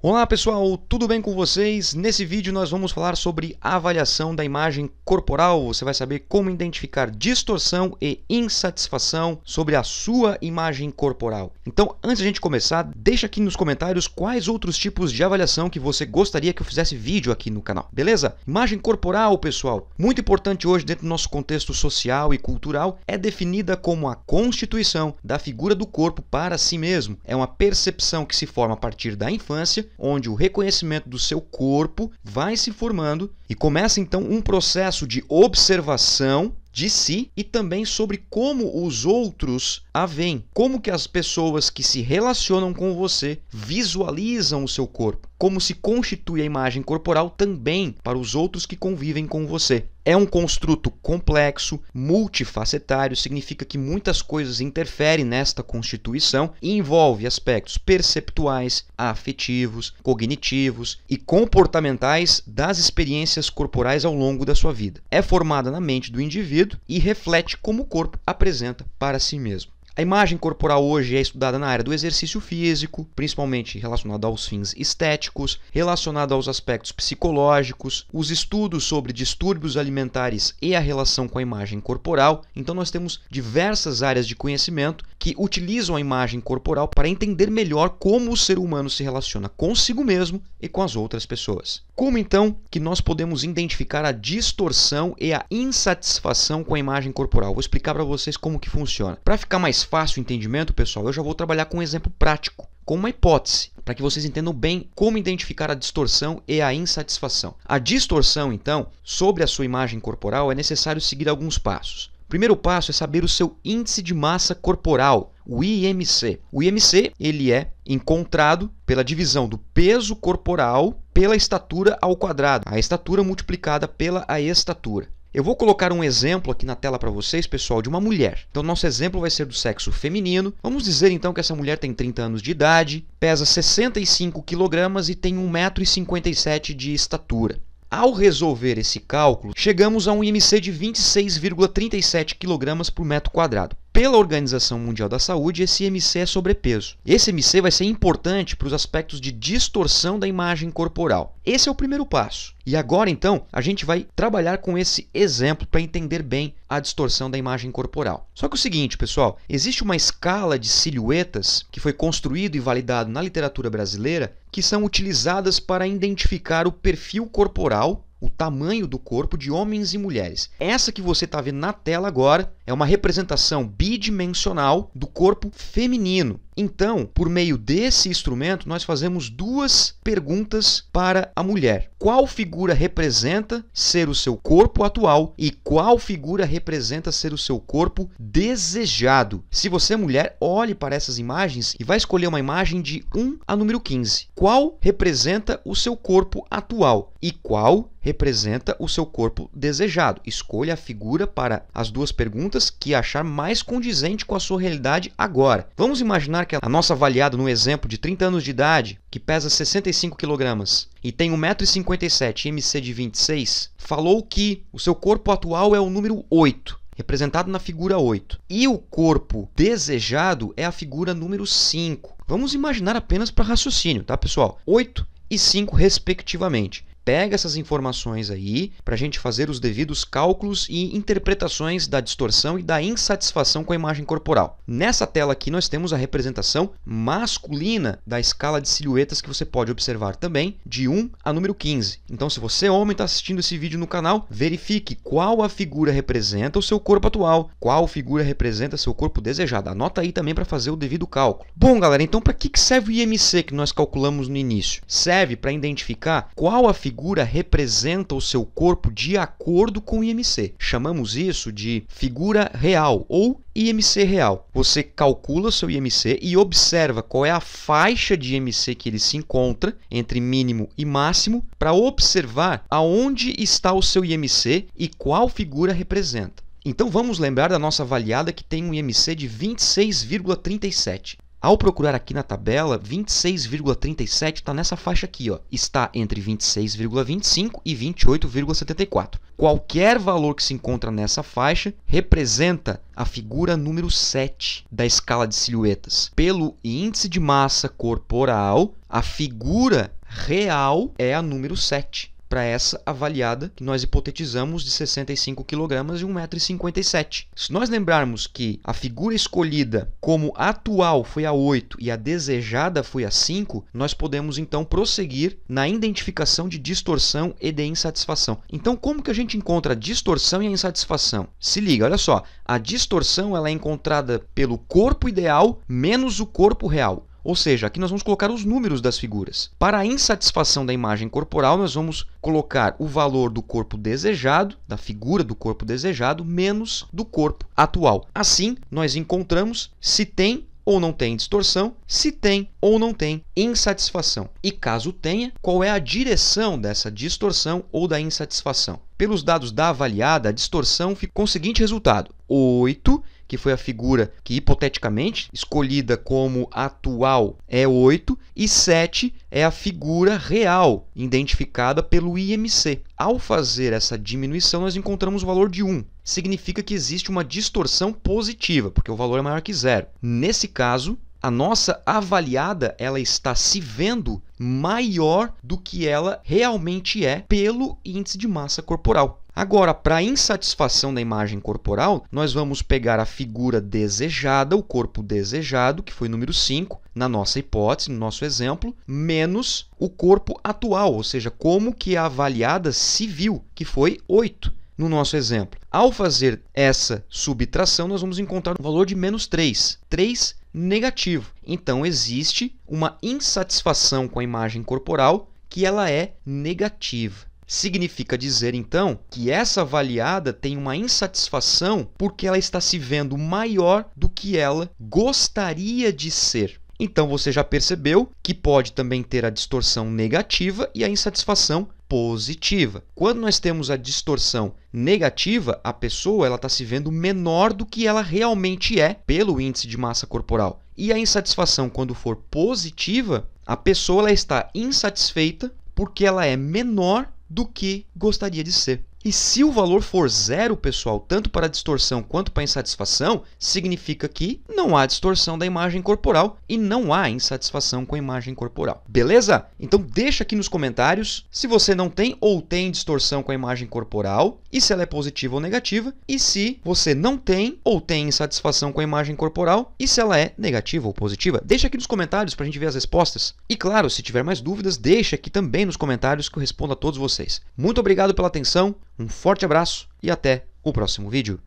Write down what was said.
Olá pessoal, tudo bem com vocês? Nesse vídeo nós vamos falar sobre avaliação da imagem corporal. Você vai saber como identificar distorção e insatisfação sobre a sua imagem corporal. Então, antes de a gente começar, deixa aqui nos comentários quais outros tipos de avaliação que você gostaria que eu fizesse vídeo aqui no canal, beleza? Imagem corporal, pessoal, muito importante hoje dentro do nosso contexto social e cultural, é definida como a constituição da figura do corpo para si mesmo. É uma percepção que se forma a partir da infância onde o reconhecimento do seu corpo vai se formando e começa então um processo de observação de si e também sobre como os outros a veem, como que as pessoas que se relacionam com você visualizam o seu corpo, como se constitui a imagem corporal também para os outros que convivem com você. É um construto complexo, multifacetário, significa que muitas coisas interferem nesta constituição e envolve aspectos perceptuais, afetivos, cognitivos e comportamentais das experiências corporais ao longo da sua vida. É formada na mente do indivíduo e reflete como o corpo apresenta para si mesmo. A imagem corporal hoje é estudada na área do exercício físico, principalmente relacionado aos fins estéticos, relacionado aos aspectos psicológicos, os estudos sobre distúrbios alimentares e a relação com a imagem corporal. Então nós temos diversas áreas de conhecimento que utilizam a imagem corporal para entender melhor como o ser humano se relaciona consigo mesmo e com as outras pessoas. Como então que nós podemos identificar a distorção e a insatisfação com a imagem corporal? Vou explicar para vocês como que funciona. Para ficar mais fácil o entendimento, pessoal, eu já vou trabalhar com um exemplo prático, com uma hipótese, para que vocês entendam bem como identificar a distorção e a insatisfação. A distorção, então, sobre a sua imagem corporal, é necessário seguir alguns passos. O primeiro passo é saber o seu índice de massa corporal, o IMC. O IMC ele é encontrado pela divisão do peso corporal pela estatura ao quadrado, a estatura multiplicada pela a estatura. Eu vou colocar um exemplo aqui na tela para vocês, pessoal, de uma mulher. Então, nosso exemplo vai ser do sexo feminino. Vamos dizer então que essa mulher tem 30 anos de idade, pesa 65 kg e tem 1,57m de estatura. Ao resolver esse cálculo, chegamos a um IMC de 26,37 kg por metro quadrado. Pela Organização Mundial da Saúde, esse IMC é sobrepeso. Esse IMC vai ser importante para os aspectos de distorção da imagem corporal. Esse é o primeiro passo. E agora, então, a gente vai trabalhar com esse exemplo para entender bem a distorção da imagem corporal. Só que o seguinte, pessoal, existe uma escala de silhuetas que foi construído e validado na literatura brasileira que são utilizadas para identificar o perfil corporal o tamanho do corpo de homens e mulheres. Essa que você está vendo na tela agora é uma representação bidimensional do corpo feminino. Então, por meio desse instrumento, nós fazemos duas perguntas para a mulher: qual figura representa ser o seu corpo atual e qual figura representa ser o seu corpo desejado? Se você é mulher, olhe para essas imagens e vai escolher uma imagem de 1 a número 15. Qual representa o seu corpo atual e qual representa o seu corpo desejado? Escolha a figura para as duas perguntas que achar mais condizente com a sua realidade agora. Vamos imaginar que a nossa avaliada no exemplo de 30 anos de idade, que pesa 65 kg e tem 1,57m e MC de 26, falou que o seu corpo atual é o número 8 representado na figura 8. E o corpo desejado é a figura número 5. Vamos imaginar apenas para raciocínio, tá, pessoal? 8 e 5, respectivamente pega essas informações aí para a gente fazer os devidos cálculos e interpretações da distorção e da insatisfação com a imagem corporal. Nessa tela aqui nós temos a representação masculina da escala de silhuetas que você pode observar também de 1 a número 15. Então se você homem está assistindo esse vídeo no canal, verifique qual a figura representa o seu corpo atual, qual figura representa seu corpo desejado. Anota aí também para fazer o devido cálculo. Bom galera, então para que serve o IMC que nós calculamos no início? Serve para identificar qual a figura figura representa o seu corpo de acordo com o IMC. Chamamos isso de figura real ou IMC real. Você calcula o seu IMC e observa qual é a faixa de IMC que ele se encontra entre mínimo e máximo para observar aonde está o seu IMC e qual figura representa. Então vamos lembrar da nossa avaliada que tem um IMC de 26,37. Ao procurar aqui na tabela, 26,37 está nessa faixa aqui, ó. está entre 26,25 e 28,74. Qualquer valor que se encontra nessa faixa representa a figura número 7 da escala de silhuetas. Pelo índice de massa corporal, a figura real é a número 7 para essa avaliada que nós hipotetizamos de 65 kg e 1,57m. Se nós lembrarmos que a figura escolhida como atual foi a 8 e a desejada foi a 5, nós podemos então prosseguir na identificação de distorção e de insatisfação. Então, como que a gente encontra a distorção e a insatisfação? Se liga, olha só, a distorção ela é encontrada pelo corpo ideal menos o corpo real. Ou seja, aqui nós vamos colocar os números das figuras. Para a insatisfação da imagem corporal, nós vamos colocar o valor do corpo desejado, da figura do corpo desejado, menos do corpo atual. Assim, nós encontramos se tem ou não tem distorção, se tem ou não tem insatisfação. E caso tenha, qual é a direção dessa distorção ou da insatisfação? Pelos dados da avaliada, a distorção fica com o seguinte resultado: 8 que foi a figura que hipoteticamente escolhida como atual é 8 e 7 é a figura real identificada pelo IMC. Ao fazer essa diminuição, nós encontramos o valor de 1. Significa que existe uma distorção positiva, porque o valor é maior que zero. Nesse caso, a nossa avaliada ela está se vendo maior do que ela realmente é pelo índice de massa corporal. Agora, para insatisfação da imagem corporal, nós vamos pegar a figura desejada, o corpo desejado, que foi número 5, na nossa hipótese, no nosso exemplo, menos o corpo atual, ou seja, como que a avaliada se viu, que foi 8 no nosso exemplo. Ao fazer essa subtração, nós vamos encontrar um valor de menos 3. 3 negativo. Então, existe uma insatisfação com a imagem corporal que ela é negativa. Significa dizer, então, que essa avaliada tem uma insatisfação porque ela está se vendo maior do que ela gostaria de ser. Então você já percebeu que pode também ter a distorção negativa e a insatisfação positiva. Quando nós temos a distorção negativa, a pessoa ela está se vendo menor do que ela realmente é pelo índice de massa corporal. E a insatisfação, quando for positiva, a pessoa ela está insatisfeita porque ela é menor do que gostaria de ser. E se o valor for zero, pessoal, tanto para a distorção quanto para a insatisfação, significa que não há distorção da imagem corporal e não há insatisfação com a imagem corporal. Beleza? Então deixa aqui nos comentários se você não tem ou tem distorção com a imagem corporal e se ela é positiva ou negativa, e se você não tem ou tem insatisfação com a imagem corporal e se ela é negativa ou positiva. Deixa aqui nos comentários para a gente ver as respostas. E claro, se tiver mais dúvidas, deixa aqui também nos comentários que eu respondo a todos vocês. Muito obrigado pela atenção. Um forte abraço e até o próximo vídeo.